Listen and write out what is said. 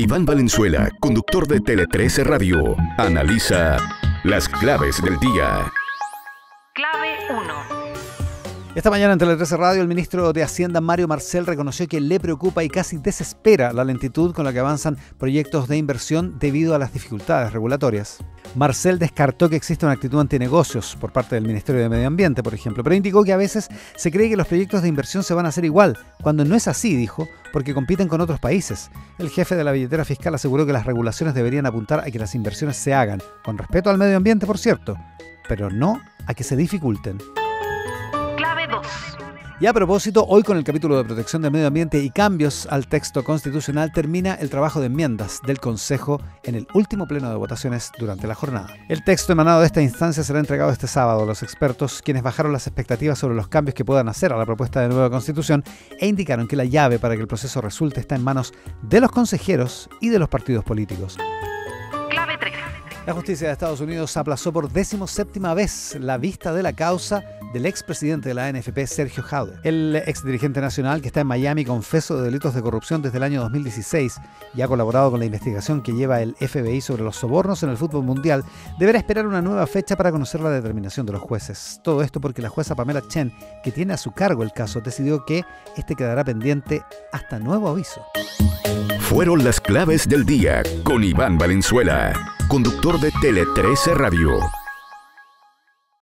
Iván Valenzuela, conductor de Tele 13 Radio, analiza las claves del día. Clave 1. Esta mañana en Tele 13 Radio el ministro de Hacienda Mario Marcel reconoció que le preocupa y casi desespera la lentitud con la que avanzan proyectos de inversión debido a las dificultades regulatorias. Marcel descartó que exista una actitud antinegocios por parte del Ministerio de Medio Ambiente, por ejemplo, pero indicó que a veces se cree que los proyectos de inversión se van a hacer igual, cuando no es así, dijo, porque compiten con otros países. El jefe de la billetera fiscal aseguró que las regulaciones deberían apuntar a que las inversiones se hagan, con respeto al medio ambiente, por cierto, pero no a que se dificulten. Clave 2. Y a propósito, hoy con el capítulo de protección del medio ambiente y cambios al texto constitucional termina el trabajo de enmiendas del Consejo en el último pleno de votaciones durante la jornada. El texto emanado de esta instancia será entregado este sábado a los expertos, quienes bajaron las expectativas sobre los cambios que puedan hacer a la propuesta de nueva constitución e indicaron que la llave para que el proceso resulte está en manos de los consejeros y de los partidos políticos. Clave 3. La justicia de Estados Unidos aplazó por séptima vez la vista de la causa del expresidente de la NFP, Sergio Jaude. El exdirigente nacional, que está en Miami, confeso de delitos de corrupción desde el año 2016 y ha colaborado con la investigación que lleva el FBI sobre los sobornos en el fútbol mundial, deberá esperar una nueva fecha para conocer la determinación de los jueces. Todo esto porque la jueza Pamela Chen, que tiene a su cargo el caso, decidió que este quedará pendiente hasta nuevo aviso. Fueron las claves del día con Iván Valenzuela, conductor de Tele 13 Radio.